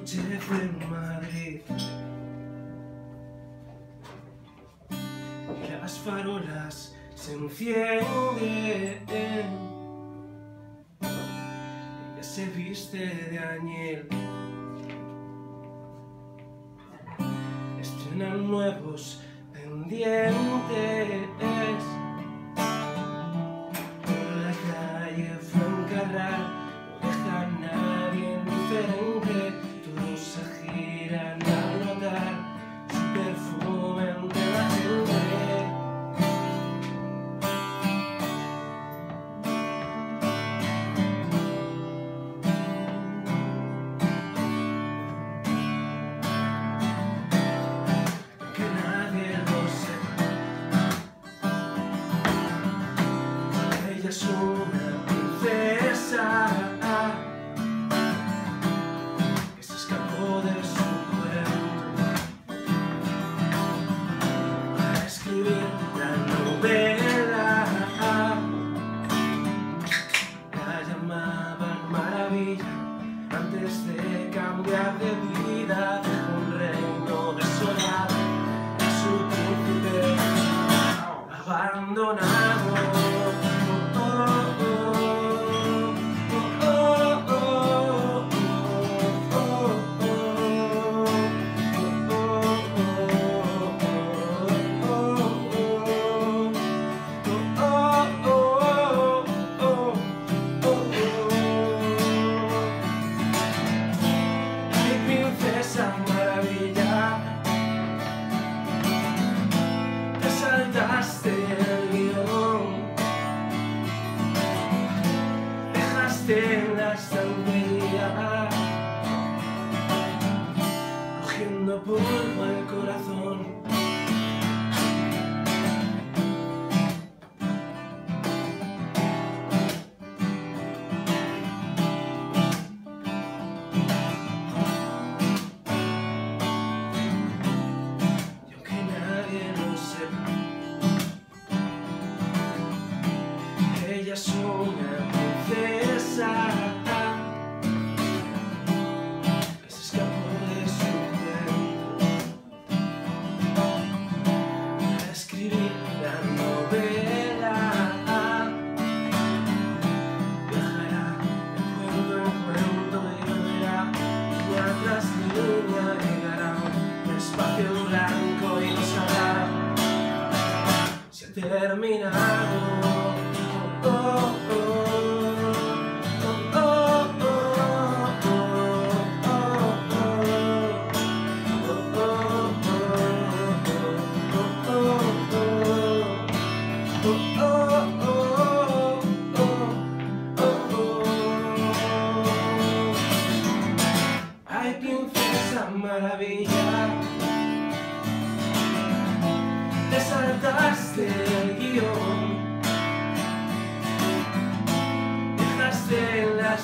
Anochece en Madrid las farolas se encienden. Ella se viste de añel. Estrenan nuevos pendientes. Por la calle Fuencarral no deja a nadie indiferente. Ella es una princesa que se escapó de su cuerpo para escribir la novela. La llamaban maravilla antes de cambiar de vida. Un reino desolado a su príncipe abandonado. En la estantería, cogiendo polvo el corazón. Y aunque nadie lo sepa, blanco y no sabrá si ha terminado. Oh, oh, oh. Oh, maravilla. Te saltaste el guion. Dejaste las